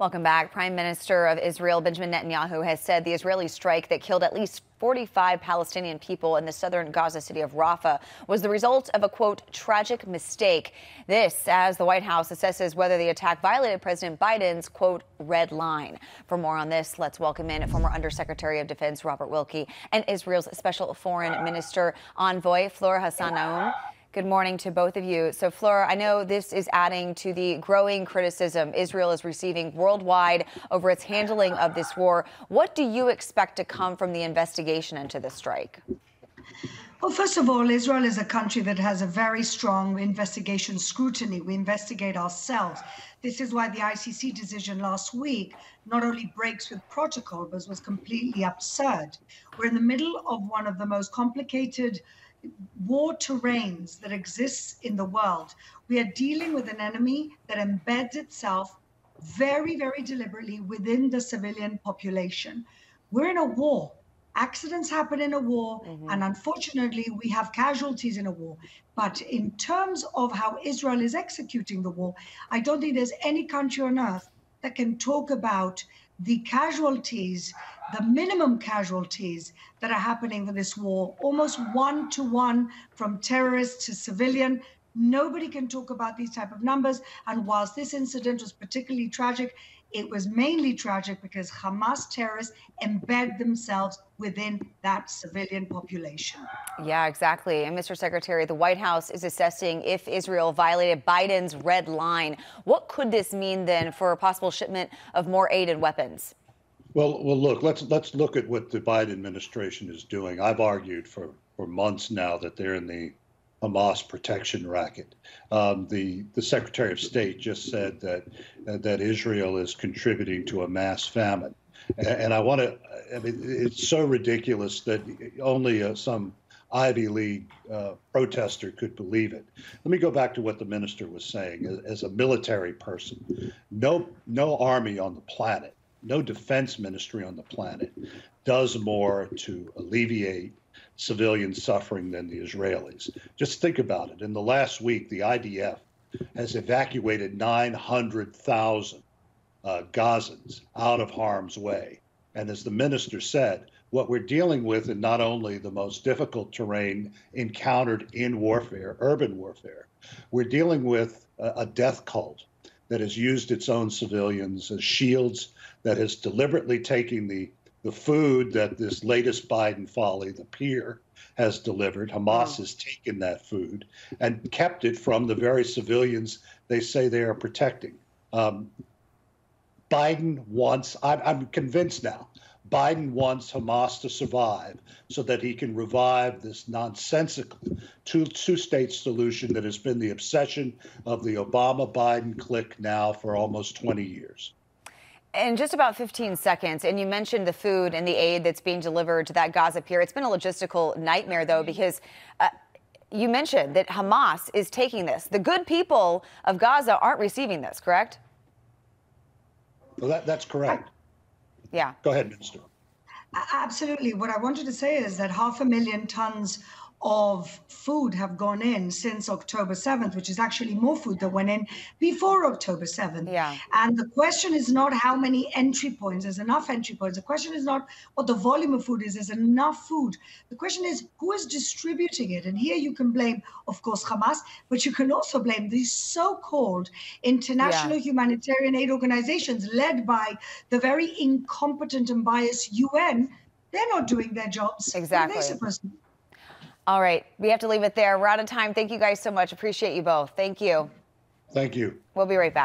Welcome back. Prime Minister of Israel Benjamin Netanyahu has said the Israeli strike that killed at least 45 Palestinian people in the southern Gaza city of Rafah was the result of a quote tragic mistake. This as the White House assesses whether the attack violated President Biden's quote red line. For more on this, let's welcome in former Undersecretary of Defense Robert Wilkie and Israel's Special Foreign Minister envoy Flora Hassan-Nahoum. Good morning to both of you. So, Flora, I know this is adding to the growing criticism Israel is receiving worldwide over its handling of this war. What do you expect to come from the investigation into the strike? Well, first of all, Israel is a country that has a very strong investigation scrutiny. We investigate ourselves. This is why the ICC decision last week not only breaks with protocol, but was completely absurd. We're in the middle of one of the most complicated war terrains that exists in the world. We are dealing with an enemy that embeds itself very, very deliberately within the civilian population. We're in a war. Accidents happen in a war, mm-hmm. and unfortunately, we have casualties in a war. But in terms of how Israel is executing the war, I don't think there's any country on earth that can talk about the casualties, the minimum casualties that are happening in this war, almost one to one from terrorist to civilian. Nobody can talk about these type of numbers. And whilst this incident was particularly tragic, it was mainly tragic because Hamas terrorists embed themselves within that civilian population. Yeah, exactly. And Mr. Secretary, the White House is assessing if Israel violated Biden's red line. What could this mean then for a possible shipment of more aid and weapons? Well, well, look. Let's let's look at what the Biden administration is doing. I've argued for for months now that they're in the Hamas protection racket. Um, the the Secretary of State just said that uh, that Israel is contributing to a mass famine, and, and I want to. I mean, it's so ridiculous that only uh, some Ivy League uh, protester could believe it. Let me go back to what the minister was saying. As, as a military person, no no army on the planet, no defense ministry on the planet does more to alleviate civilian suffering than the Israelis. Just think about it. In the last week, the IDF has evacuated 900,000 uh, Gazans out of harm's way. And as the minister said, what we're dealing with is not only the most difficult terrain encountered in warfare, urban warfare, we're dealing with a, a death cult that has used its own civilians as shields, that has deliberately taken the the food that this latest Biden folly, the pier, has delivered. Hamas has taken that food and kept it from the very civilians they say they are protecting. Um, Biden wants, I'm, I'm convinced now, Biden wants Hamas to survive so that he can revive this nonsensical two, two state solution that has been the obsession of the Obama Biden clique now for almost 20 years. In just about 15 seconds, and you mentioned the food and the aid that's being delivered to that Gaza pier. It's been a logistical nightmare, though, because uh, you mentioned that Hamas is taking this. The good people of Gaza aren't receiving this, correct? Well, that, that's correct. Yeah. Go ahead, Minister. Absolutely. What I wanted to say is that half a million tons of food have gone in since October 7th, which is actually more food that went in before October 7th. Yeah. And the question is not how many entry points, there's enough entry points. The question is not what the volume of food is, there's enough food. The question is who is distributing it? And here you can blame, of course, Hamas, but you can also blame these so called international yeah. humanitarian aid organizations led by the very incompetent and biased UN. They're not doing their jobs. Exactly. What are they supposed to all right. We have to leave it there. We're out of time. Thank you guys so much. Appreciate you both. Thank you. Thank you. We'll be right back.